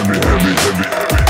heavy, heavy, heavy, heavy.